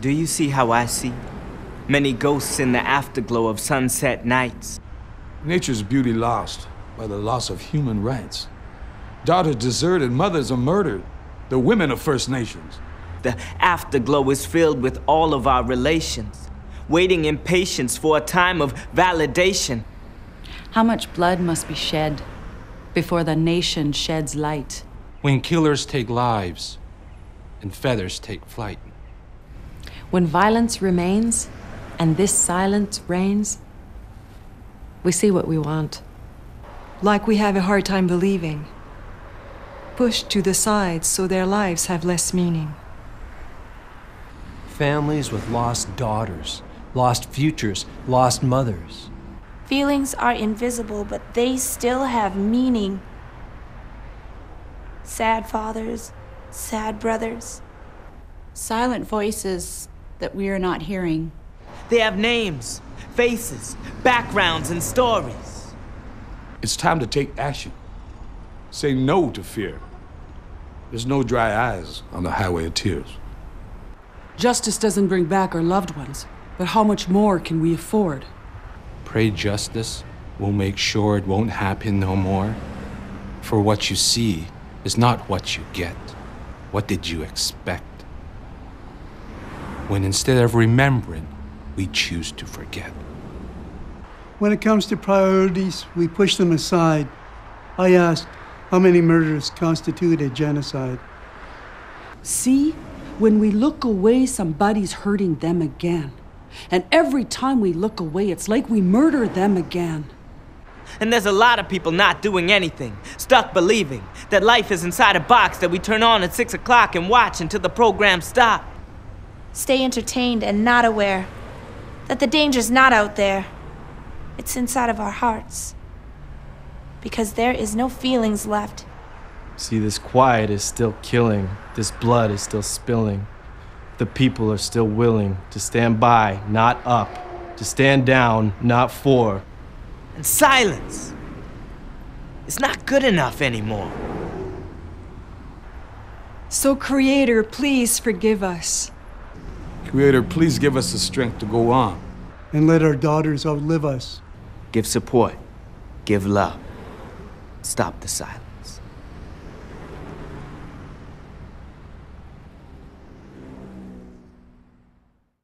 Do you see how I see? Many ghosts in the afterglow of sunset nights. Nature's beauty lost by the loss of human rights. Daughters deserted, mothers are murdered. The women of First Nations. The afterglow is filled with all of our relations, waiting in patience for a time of validation. How much blood must be shed before the nation sheds light? When killers take lives and feathers take flight. When violence remains and this silence reigns, we see what we want. Like we have a hard time believing. Pushed to the side so their lives have less meaning. Families with lost daughters, lost futures, lost mothers. Feelings are invisible, but they still have meaning. Sad fathers, sad brothers. Silent voices that we are not hearing. They have names, faces, backgrounds, and stories. It's time to take action. Say no to fear. There's no dry eyes on the highway of tears. Justice doesn't bring back our loved ones, but how much more can we afford? Pray justice will make sure it won't happen no more. For what you see is not what you get. What did you expect? When instead of remembering, we choose to forget. When it comes to priorities, we push them aside. I ask, how many murders constitute a genocide? See? When we look away, somebody's hurting them again. And every time we look away, it's like we murder them again. And there's a lot of people not doing anything, stuck believing that life is inside a box that we turn on at 6 o'clock and watch until the program stops. Stay entertained and not aware that the danger's not out there. It's inside of our hearts. Because there is no feelings left. See, this quiet is still killing. This blood is still spilling. The people are still willing to stand by, not up. To stand down, not for. And silence. It's not good enough anymore. So, Creator, please forgive us. Creator, please give us the strength to go on. And let our daughters outlive us. Give support. Give love. Stop the silence.